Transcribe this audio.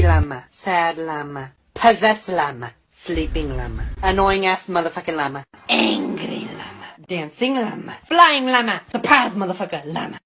llama, sad llama, possessed llama, sleeping llama, annoying ass motherfucking llama, angry llama, dancing llama, flying llama, surprise motherfucker llama.